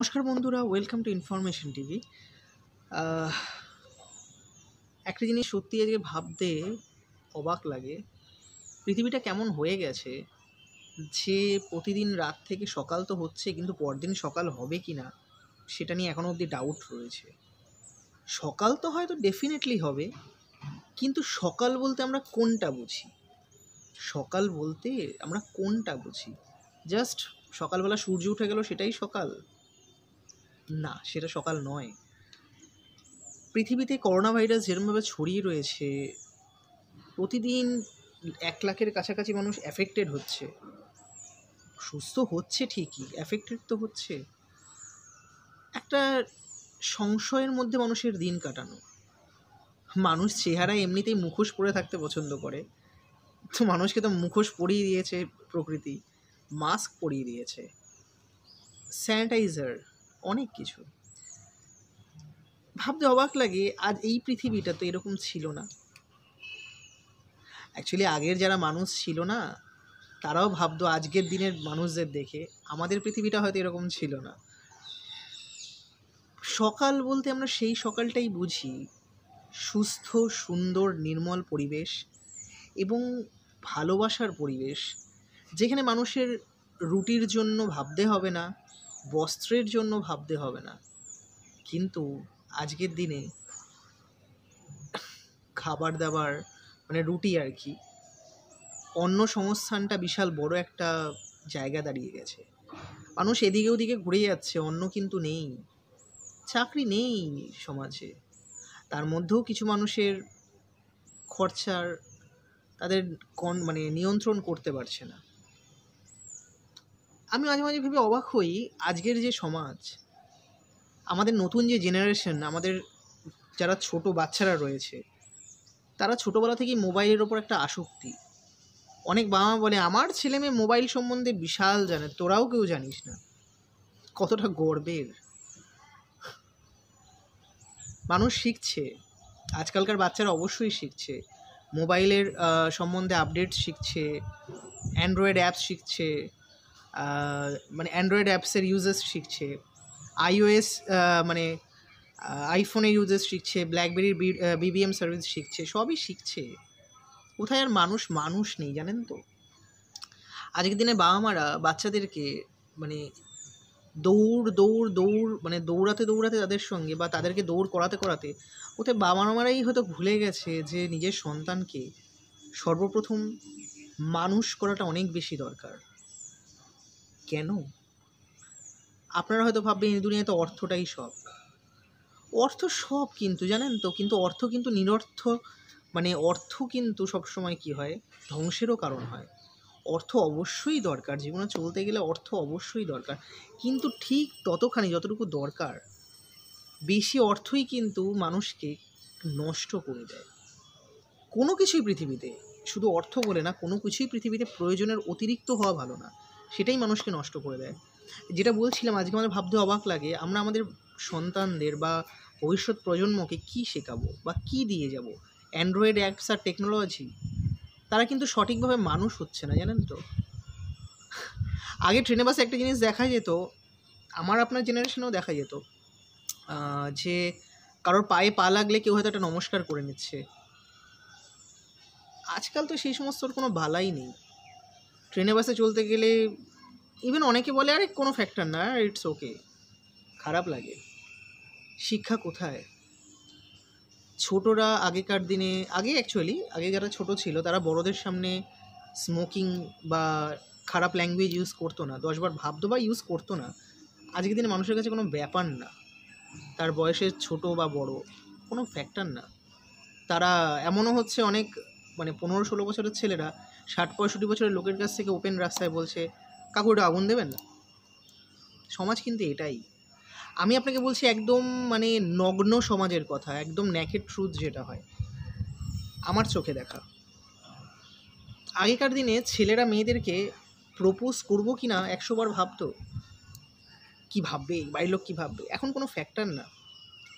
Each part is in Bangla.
নমস্কার বন্ধুরা ওয়েলকাম টু ইনফরমেশন টিভি একটা জিনিস সত্যি আজকে ভাবতে অবাক লাগে। পৃথিবীটা কেমন হয়ে গেছে? যে প্রতিদিন রাত থেকে সকাল তো হচ্ছে, কিন্তু পরদিন সকাল হবে কি না, সেটা নিয়ে এখনও অবধি ডাউট রয়েছে। সকাল তো হয়তো ডেফিনেটলি হবে, কিন্তু সকাল বলতে আমরা কোনটা বুঝি? সকাল বলতে আমরা কোনটা বুঝি? জাস্ট সকালবেলা সূর্য উঠে গেল, সেটাই সকাল? না, সেটা সকাল নয়। পৃথিবীতে করোনা ভাইরাস যেরমভাবে ছড়িয়ে রয়েছে, প্রতিদিন এক লাখের কাছাকাছি মানুষ অ্যাফেক্টেড হচ্ছে। সুস্থ হচ্ছে ঠিকই অ্যাফেক্টেড তো হচ্ছে। একটা সংশয়ের মধ্যে মানুষের দিন কাটানো। মানুষ চেহারা এমনিতেই মুখোশ পরে থাকতে পছন্দ করে। তো মানুষকে তো মুখোশ পরিয়ে দিয়েছে প্রকৃতি মাস্ক পরিয়ে দিয়েছে। স্যানিটাইজার অনেক কিছু। ভাবতে অবাক লাগে, আজ এই পৃথিবীটা তো এরকম ছিল না। অ্যাকচুয়ালি আগের যারা মানুষ ছিল না, তারাও ভাবতো আজকের দিনের মানুষদের দেখে আমাদের পৃথিবীটা হয়তো এরকম ছিল না। সকাল বলতে আমরা সেই সকালটাই বুঝি। সুস্থ, সুন্দর, নির্মল পরিবেশ এবং ভালোবাসার পরিবেশ, যেখানে মানুষের রুটির জন্য ভাবতে হবে না। বস্ত্রের জন্য ভাবতে হবে না। কিন্তু আজকের দিনে খাবার দাবার মানে রুটি আর কি, অন্য সংস্থানটা বিশাল বড় একটা জায়গা দাঁড়িয়ে গেছে। মানুষ এদিকে ওদিকে ঘুরে যাচ্ছে অন্য কিন্তু নেই, চাকরি নেই সমাজে। তার মধ্যেও কিছু মানুষের খরচার, তাদের কন মানে নিয়ন্ত্রণ করতে পারছে না। আমি মাঝে মাঝে ভেবে অবাক হই আজকের যে সমাজ, আমাদের নতুন যে জেনারেশন আমাদের যারা ছোট বাচ্চারা রয়েছে, তারা ছোটোবেলা থেকেই মোবাইলের ওপর একটা আসক্তি। অনেক বাবা মা বলে, আমার ছেলে মেয়ে মোবাইল সম্বন্ধে বিশাল জানে, তোরাও কেউ জানিস না। কতটা গর্বের। মানুষ শিখছে, আজকালকার বাচ্চারা অবশ্যই শিখছে। মোবাইলের সম্বন্ধে আপডেট শিখছে অ্যান্ড্রয়েড অ্যাপস শিখছে। মানে অ্যান্ড্রয়েড অ্যাপসের ইউজেস শিখছে আইওএস মানে আইফোনের ইউজেস শিখছে ব্ল্যাকবেরির বিবিএম সার্ভিস শিখছে, সবই শিখছে। কোথায় আর মানুষ মানুষ নেই, জানেন তো? আজকের দিনে বাবা মারা বাচ্চাদেরকে মানে দৌড় দৌড় দৌড় মানে দৌড়াতে দৌড়াতে তাদের সঙ্গে বা তাদেরকে দৌড় করাতে করাতে কোথায় বাবা মারাই হয়তো ভুলে গেছে যে নিজের সন্তানকে সর্বপ্রথম মানুষ করাটা অনেক বেশি দরকার। কেন? আপনারা হয়তো ভাববেন, এই দুনিয়াতে অর্থটাই সব। অর্থ সব কিন্তু, জানেন তো? কিন্তু অর্থ কিন্তু নিরর্থ মানে অর্থ কিন্তু সবসময় কি হয়? ধ্বংসেরও কারণ হয়। অর্থ অবশ্যই দরকার, জীবনে চলতে গেলে অর্থ অবশ্যই দরকার। কিন্তু ঠিক ততখানি যতটুকু দরকার, বেশি অর্থই কিন্তু মানুষকে নষ্ট করে দেয়। কোনো কিছুই পৃথিবীতে, শুধু অর্থ বলে না, কোনো কিছুই পৃথিবীতে প্রয়োজনের অতিরিক্ত হওয়া ভালো না। সেটাই মানুষকে নষ্ট করে দেয়। যেটা বলছিলাম, আজকে আমাদের ভাবতে অবাক লাগে, আমরা আমাদের সন্তানদের বা ভবিষ্যৎ প্রজন্মকে কি শেখাবো বা কি দিয়ে যাব? অ্যান্ড্রয়েড অ্যাপস আর টেকনোলজি তারা কিন্তু সঠিকভাবে মানুষ হচ্ছে না, জানেন তো? আগে ট্রেনে বাসে একটা জিনিস দেখা যেত, আমার আপনার জেনারেশনেও দেখা যেত যে কারোর পায়ে পা লাগলে কেউ হয়তো একটা নমস্কার করে নিচ্ছে। আজকাল তো সেই সমস্তর কোনো বালাই নেই। ট্রেনে বাসে চলতে গেলে ইভেন অনেকে বলে, আরে, কোনো ফ্যাক্টর না ইটস ওকে খারাপ লাগে। শিক্ষা কোথায়? ছোটরা আগেকার দিনে, আগে অ্যাকচুয়ালি আগে যারা ছোট ছিল, তারা বড়দের সামনে স্মোকিং বা খারাপ ল্যাঙ্গুয়েজ ইউজ করতো না। দশবার ভাবতো বা ইউজ করতো না। আজকের দিনে মানুষের কাছে কোনো ব্যাপার না। তার বয়সে ছোট বা বড়, কোনো ফ্যাক্টর না। তারা, এমনও হচ্ছে অনেক মানে পনেরো ষোলো বছরের ছেলেরা ষাট পঁয়ষট্টি বছরের লোকের কাছ থেকে ওপেন রাস্তায় বলছে কাকু ওটা আগুন দেবেন না? সমাজ কিন্তু এটাই। আমি আপনাকে বলছি একদম মানে নগ্ন সমাজের কথা, একদম ন্যাকের ট্রুথ যেটা হয়, আমার চোখে দেখা। আগেকার দিনে ছেলেরা মেয়েদেরকে প্রপোজ করব কি না একশোবার ভাবতো। কী ভাববে? বাড়ির লোক কী ভাববে? এখন কোনো ফ্যাক্টর না।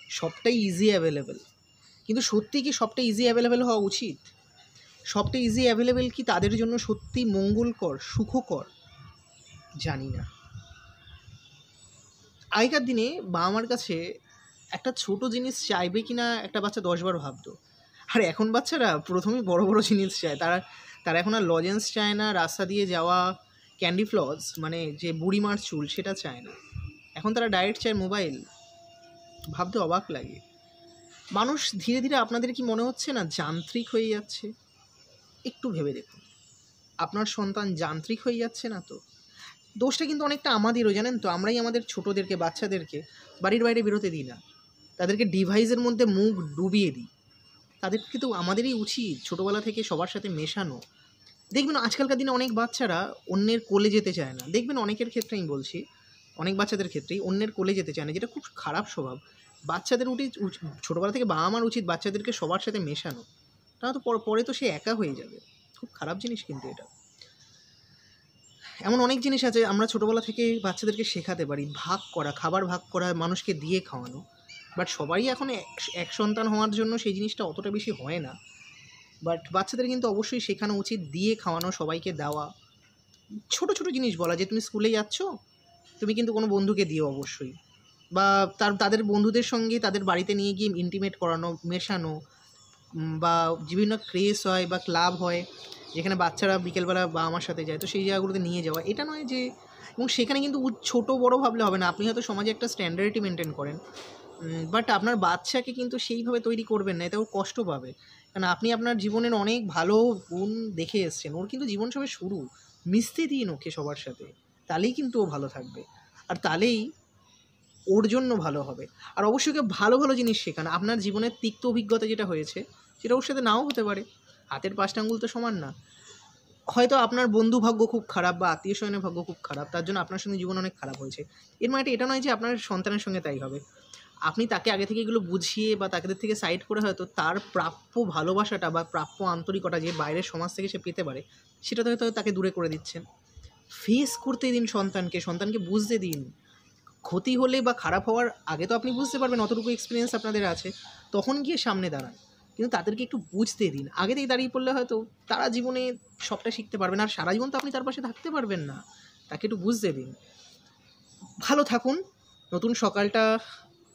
সবটাই ইজি অ্যাভেলেবেল কিন্তু সত্যি কি সবটা ইজি অ্যাভেলেবেল হওয়া উচিত? সবটা ইজি অ্যাভেলেবেল কি তাদের জন্য সত্যি মঙ্গলকর, সুখকর? জানি না। আগেকার দিনে বাবা মার কাছে একটা ছোট জিনিস চাইবে কি না একটা বাচ্চা দশবার ভাবতো। আর এখন বাচ্চারা প্রথমেই বড় বড় জিনিস চায়। তারা তারা এখন আর লজেন্স চায় না, রাস্তা দিয়ে যাওয়া ক্যান্ডি ফ্লস মানে যে বুড়ি মার চুল সেটা চায় না। এখন তারা ডায়েট চায় মোবাইল ভাবতে অবাক লাগে। মানুষ ধীরে ধীরে আপনাদের কি মনে হচ্ছে না যান্ত্রিক হয়ে যাচ্ছে? একটু ভেবে দেখুন। আপনার সন্তান যান্ত্রিক হয়ে যাচ্ছে না তো? দোষটা কিন্তু অনেকটা আমাদেরও, জানেন তো? আমরাই আমাদের ছোটোদেরকে, বাচ্চাদেরকে বাড়ির বাইরে বেরোতে দিই না। তাদেরকে ডিভাইসের মধ্যে মুখ ডুবিয়ে দিই। তাদের কিন্তু আমাদেরই উচিত ছোটোবেলা থেকে সবার সাথে মেশানো। দেখবেন আজকালকার দিনে অনেক বাচ্চারা অন্যের কোলে যেতে চায় না। দেখবেন অনেকের ক্ষেত্রে আমি বলছি, অনেক বাচ্চাদের ক্ষেত্রেই অন্যের কোলে যেতে চায় না, যেটা খুব খারাপ স্বভাব। বাচ্চাদের উচিত ছোটোবেলা থেকে বাবা মার উচিত বাচ্চাদেরকে সবার সাথে মেশানো। তা তো পর- তো সে একা হয়ে যাবে। খুব খারাপ জিনিস কিন্তু এটা। এমন অনেক জিনিস আছে, আমরা ছোটোবেলা থেকে বাচ্চাদেরকে শেখাতে পারি। ভাগ করা, খাবার ভাগ করা, মানুষকে দিয়ে খাওয়ানো। বাট সবাই এখন এক সন্তান হওয়ার জন্য সেই জিনিসটা অতটা বেশি হয় না। বাট বাচ্চাদের কিন্তু অবশ্যই শেখানো উচিত, দিয়ে খাওয়ানো, সবাইকে দেওয়া। ছোট ছোট জিনিস বলা, যে তুমি স্কুলে যাচ্ছ, তুমি কিন্তু কোনো বন্ধুকে দিও অবশ্যই। বা তার, তাদের বন্ধুদের সঙ্গে তাদের বাড়িতে নিয়ে গিয়ে ইন্টিমেট করানো, মেশানো বা বিভিন্ন ক্রেস হয় বা ক্লাব হয়, যেখানে বাচ্চারা বিকেলবেলা বাবা মার সাথে যায়, তো সেই জায়গাগুলোতে নিয়ে যাওয়া। এটা নয় যে, এবং সেখানে কিন্তু ছোট বড় ভাবলে হবে না। আপনি হয়তো সমাজে একটা স্ট্যান্ডার্ডটি মেনটেন করেন। বাট আপনার বাচ্চাকে কিন্তু সেইভাবে তৈরি করবেন না এতে ও কষ্ট পাবে। কারণ আপনি আপনার জীবনের অনেক ভালো গুণ দেখে এসছেন। ওর কিন্তু জীবন সবে শুরু। মিশতে দিন ওকে সবার সাথে। তাহলেই কিন্তু ও ভালো থাকবে। আর তাহলেই ওর জন্য ভালো হবে। আর অবশ্যই ভালো ভালো জিনিস শেখান। আপনার জীবনের তিক্ত অভিজ্ঞতা যেটা হয়েছে, সেটা ওর সাথে নাও হতে পারে। হাতের পাঁচটা আঙ্গুল তো সমান না। হয়তো আপনার বন্ধু ভাগ্য খুব খারাপ বা আত্মীয় স্বজনের ভাগ্য খুব খারাপ, তার জন্য আপনার সঙ্গে জীবন অনেক খারাপ হয়েছে। এর মানে এটা নয় যে আপনার সন্তানের সঙ্গে তাই হবে। আপনি তাকে আগে থেকে এগুলো বুঝিয়ে বা তাদের থেকে সাইড করে হয়তো তার প্রাপ্য ভালোবাসাটা বা প্রাপ্য আন্তরিকতা যে বাইরের সমাজ থেকে সে পেতে পারে, সেটা তো হয়তো তাকে দূরে করে দিচ্ছেন। ফেস করতে দিন সন্তানকে সন্তানকে বুঝতে দিন। ক্ষতি হলে বা খারাপ হওয়ার আগে তো আপনি বুঝতে পারবেন অতটুকু এক্সপিরিয়েন্স আপনাদের আছে। তখন গিয়ে সামনে দাঁড়ান। কিন্তু তাদেরকে একটু বুঝতে দিন। আগে থেকে দাঁড়িয়ে পড়লে হয়তো তারা জীবনে সবটা শিখতে পারবেন। আর সারা জীবন তো আপনি তার পাশে থাকতে পারবেন না। তাকে একটু বুঝতে দিন। ভালো থাকুন। নতুন সকালটা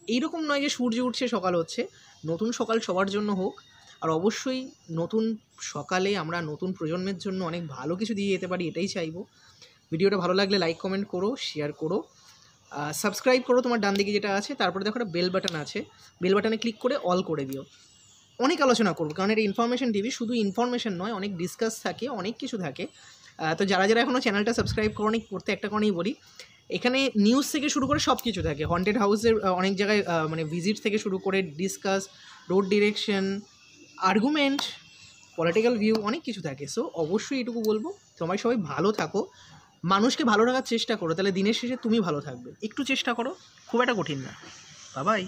এইরকম নয় যে সূর্য উঠছে, সকাল হচ্ছে। নতুন সকাল সবার জন্য হোক। আর অবশ্যই নতুন সকালে আমরা নতুন প্রজন্মের জন্য অনেক ভালো কিছু দিয়ে যেতে পারি, এটাই চাইব। ভিডিওটা ভালো লাগলে লাইক কমেন্ট করো শেয়ার করো। সাবস্ক্রাইব করো তোমার ডান দিকে যেটা আছে, তারপরে দেখো একটা বেল বাটন আছে। বেল বাটনে ক্লিক করে অল করে দিও। অনেক আলোচনা করব, কারণ এটা ইনফরমেশন টিভি শুধু ইনফরমেশন নয়, অনেক ডিসকাস থাকে, অনেক কিছু থাকে। তো যারা যারা এখনও চ্যানেলটা সাবস্ক্রাইব করনি, করতে একটা কারণেই বলি, এখানে নিউজ থেকে শুরু করে সব কিছু থাকে হন্টেড হাউসের অনেক জায়গায় মানে ভিজিট থেকে শুরু করে discuss road direction argument political view অনেক কিছু থাকে। সো অবশ্যই এটুকু বলব তোমায় সবাই ভালো থাকো। মানুষকে ভালো রাখার চেষ্টা করো, তাহলে দিনের শেষে তুমি ভালো থাকবে। একটু চেষ্টা করো, খুব একটা কঠিন না। বাবাই